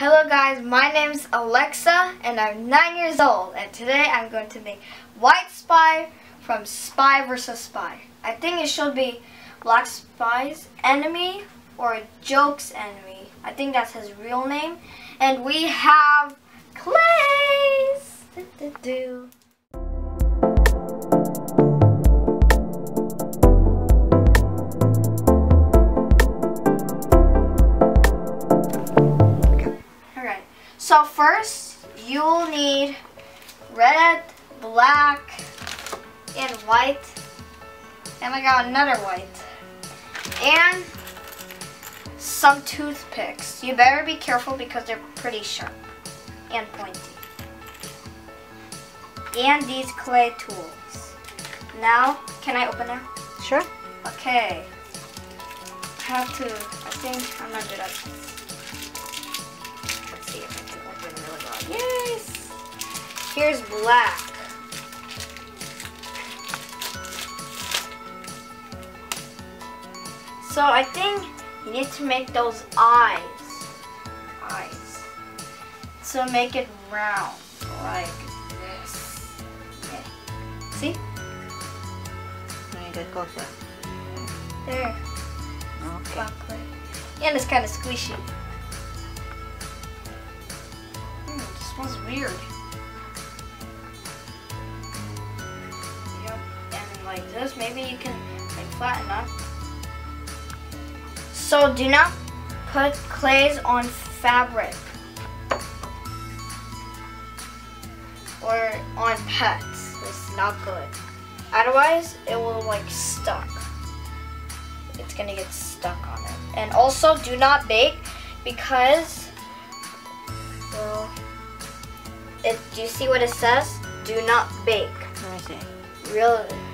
Hello guys, my name's Alexa and I'm 9 years old and today I'm going to make White Spy from Spy vs. Spy. I think it should be Black Spy's enemy or Joke's enemy. I think that's his real name. And we have Clays! So first you'll need red, black, and white. And I got another white. And some toothpicks. You better be careful because they're pretty sharp and pointy. And these clay tools. Now, can I open it? Sure. Okay. I have to, I think I'm not good at this. Here's black. So I think you need to make those eyes. Eyes. So make it round, like this. Okay. See? Let me get closer. There. Okay. And it's kind of squishy. Mm, it smells weird. Like this, maybe you can like flatten up. So do not put clays on fabric or on pets. It's not good. Otherwise, it will like stuck it's gonna get stuck on it. And also do not bake because well it do you see what it says? Do not bake. Let me see. Really.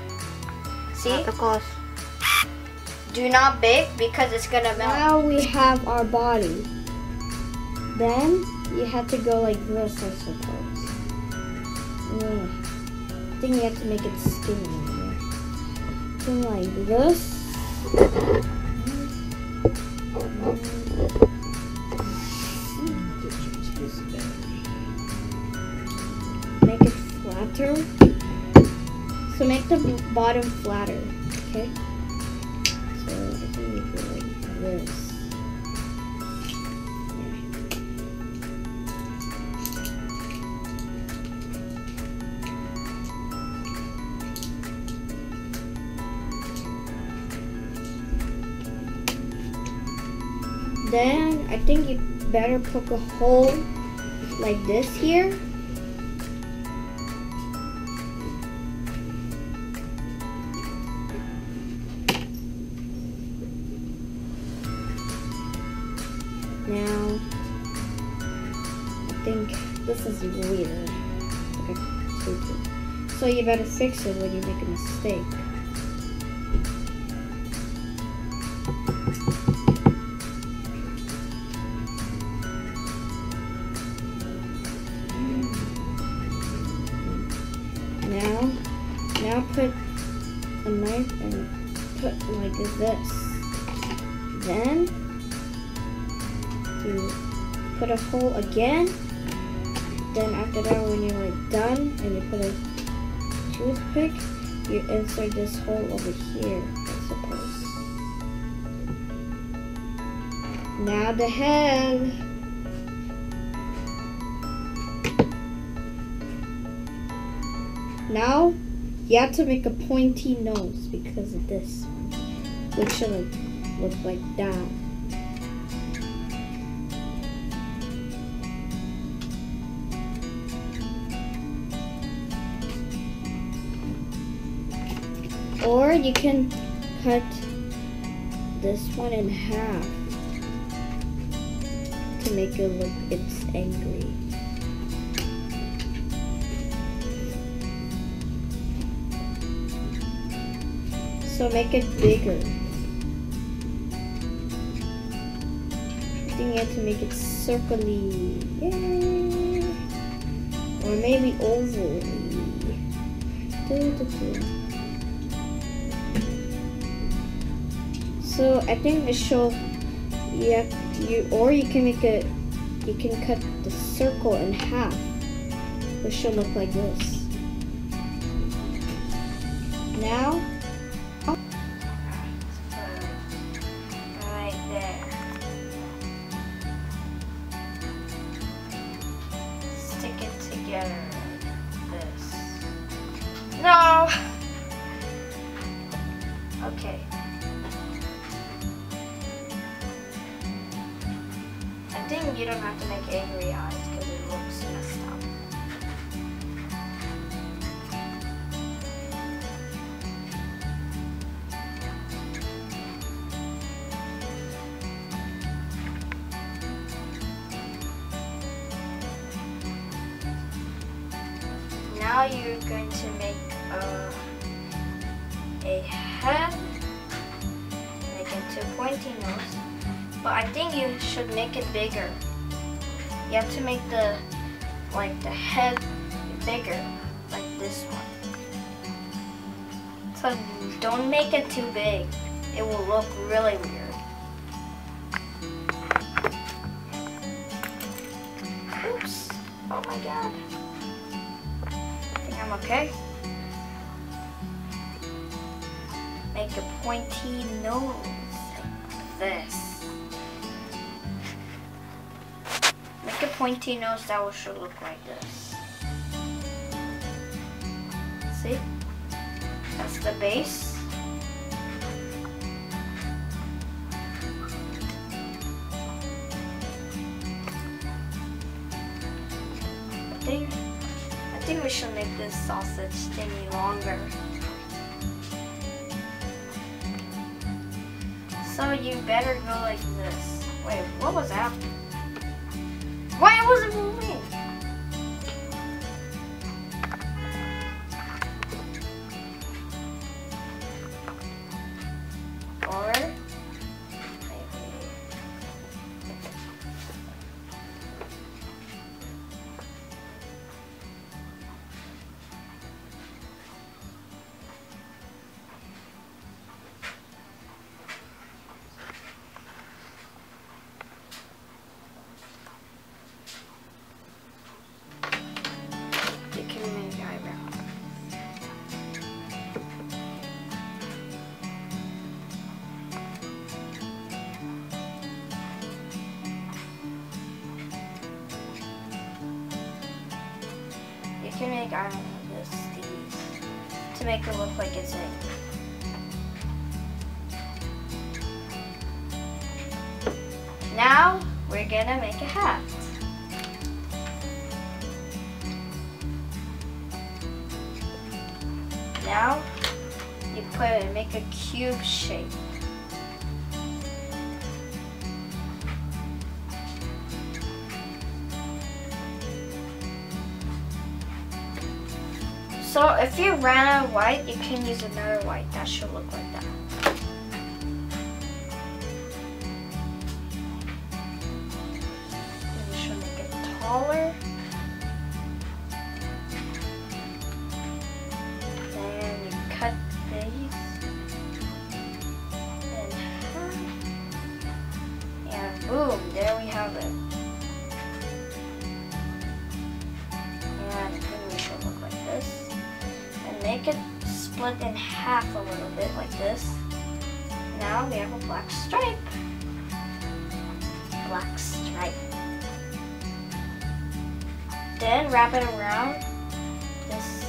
See? Not close. Do not bake because it's gonna melt. Now we have our body. Then you have to go like this, I suppose. Yeah. I think you have to make it skinny. Something like this. Make it flatter. Make the bottom flatter, okay? So I like this. Then I think you better poke a hole like this here. So you better fix it when you make a mistake. Now, now put a knife and put like this. Then you put a hole again. Then after that, when you're like done and you put a toothpick, you insert this hole over here, I suppose. Now the head. Now you have to make a pointy nose because of this, which should look like that. Or you can cut this one in half to make it look it's angry. So make it bigger. I think you have to make it circly. Yay! Or maybe ovally. So I think the show, yeah, you or you can make it you can cut the circle in half. Which should look like this. Now, Right there. Stick it together you don't have to make angry eyes because it looks messed up. Now you're going to make a, a head, make it a pointy nose. But I think you should make it bigger. You have to make the like the head bigger, like this one. So don't make it too big. It will look really weird. Oops. Oh my god. I think I'm okay. Make a pointy nose like this. Pointy nose that should look like this. See? That's the base. I think I think we should make this sausage thingy longer. So you better go like this. Wait, what was that? Why it Can make I don't know this these to make it look like it's in. Now we're gonna make a hat. Now you put it make a cube shape. So if you ran out of white, you can use another white. That should look like that. Maybe should make it taller. Then you cut split in half a little bit like this. Now we have a black stripe. Black stripe. Then wrap it around this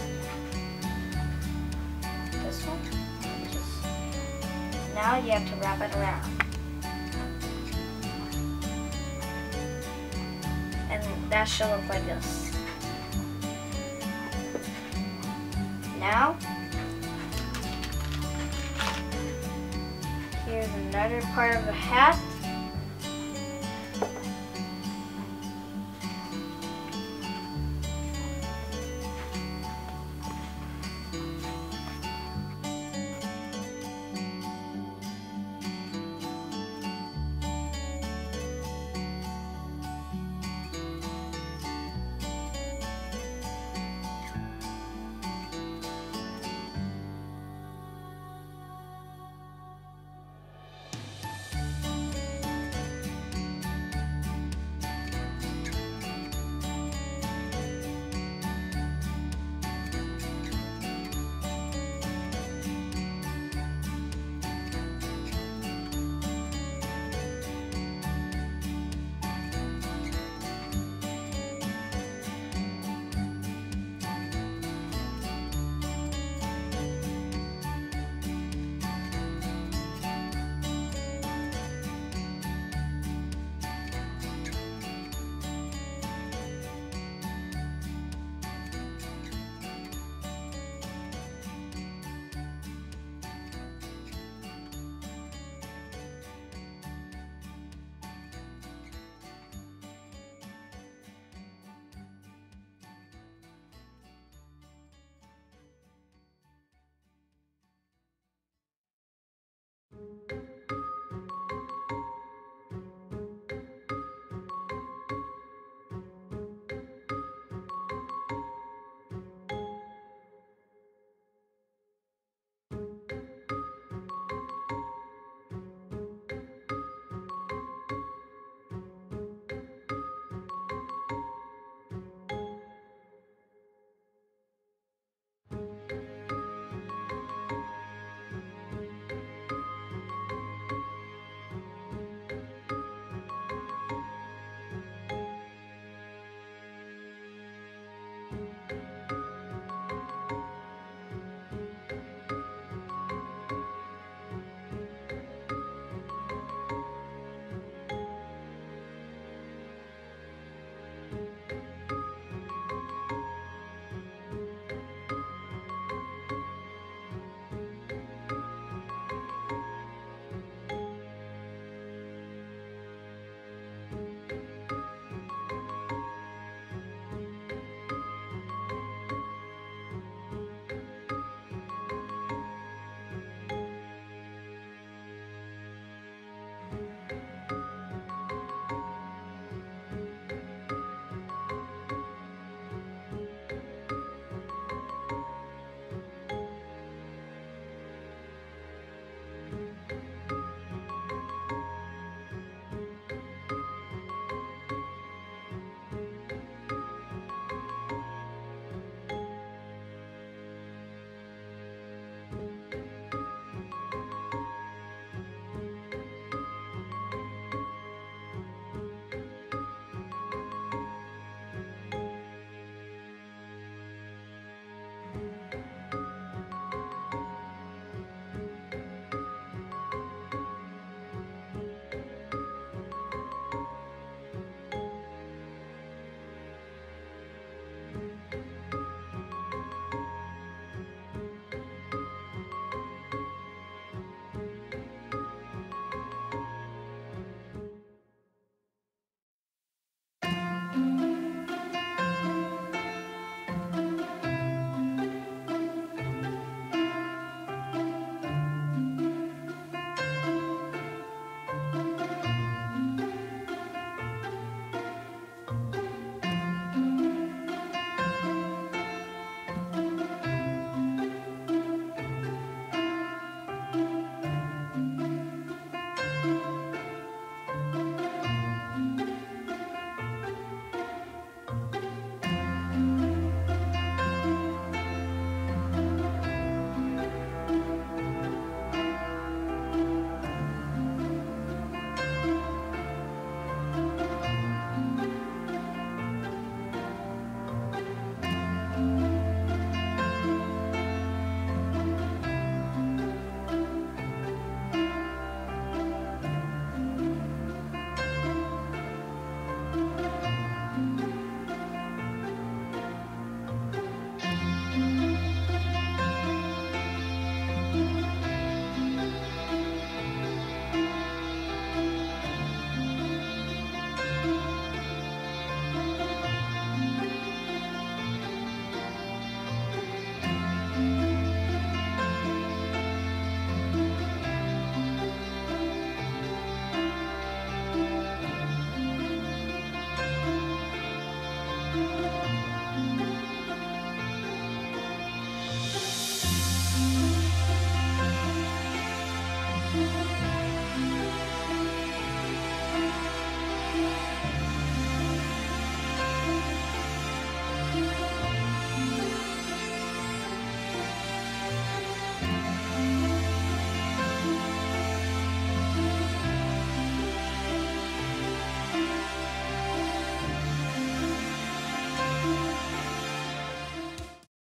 this one. Just, now you have to wrap it around. And that should look like this. Now, another part of the hat.